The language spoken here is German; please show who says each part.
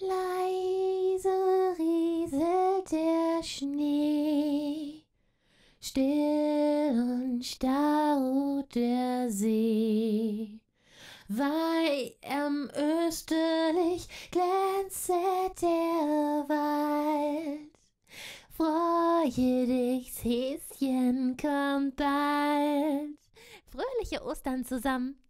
Speaker 1: Leise rieselt der Schnee, still und starr der See. Weit am österlich glänzet der Wald. Freue dich, Häschen kommt bald. Fröhliche Ostern zusammen.